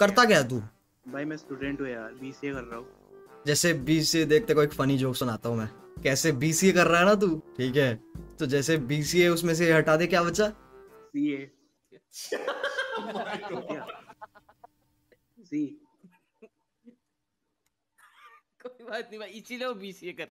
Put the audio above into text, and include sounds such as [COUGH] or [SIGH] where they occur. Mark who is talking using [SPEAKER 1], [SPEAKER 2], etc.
[SPEAKER 1] करता क्या तू?
[SPEAKER 2] भाई मैं स्टूडेंट हूँ यार बीसीए कर रहा हूँ।
[SPEAKER 1] जैसे बीसीए देखते को एक फनी जोक सुनाता हूँ मैं। कैसे बीसीए कर रहा है ना तू? ठीक है। तो जैसे बीसीए उसमें से हटा दे क्या बचा?
[SPEAKER 2] सीए सी [LAUGHS]
[SPEAKER 3] कोई बात नहीं भाई इसीलिए वो बीसीए कर